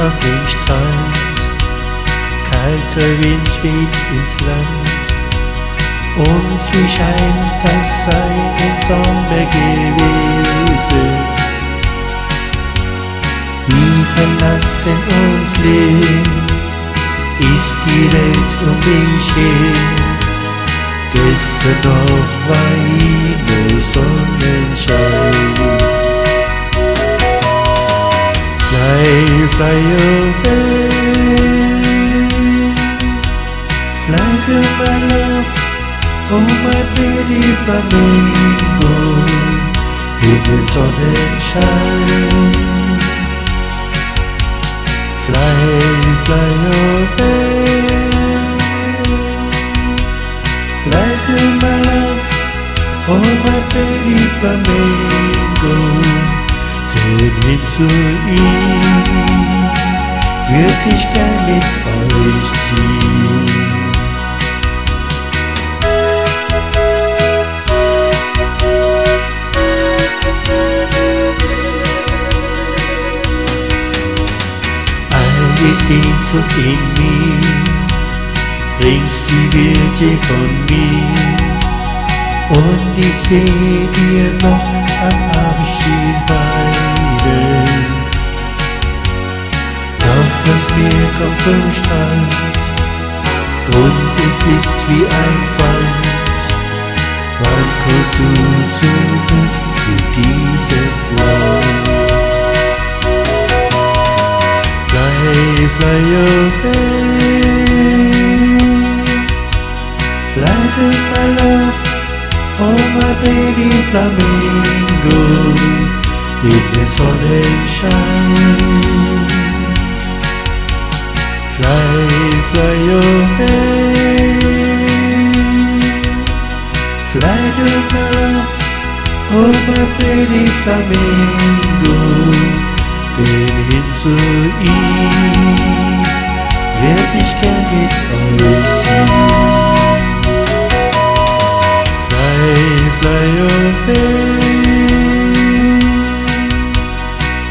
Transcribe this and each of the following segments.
Auf den Strand, kalter Wind weht ins Land, und wie scheint, das sei ein Sommer gewesen. Wir verlassen uns leer, ist die Welt um mich her. Gestern noch war hier Fly, fly away. Fly to my love, oh my pretty flamingo. It is In den Sonnenschein. Fly, fly away. Fly to my love, oh my pretty flamingo. Take me to eat wirklich gern mit euch ziehen. All die Sehnsucht in mir, bringst die Werte von mir. Und ich seh dir noch am Abschied Vom Strand und es ist wie ein Pfand. Wann kommst du zurück in dieses Land? Fly, fly away. Fly to my love, oh my baby flamingo, in the Sonnenschein. My pretty flamingo, denn hin zu ihm werd ich gern mit euch ziehen. Fly, fly away.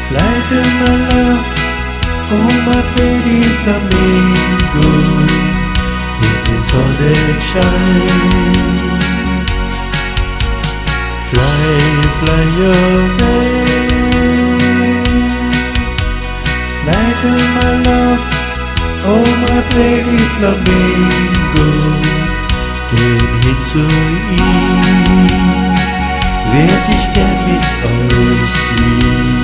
Fly to my love, oh my pretty flamingo, in den Sonnenschein. Fly, fly away. Fly to my love, oh my pretty flamingo, denn hin zu ihm werd ich gern mit euch ziehen.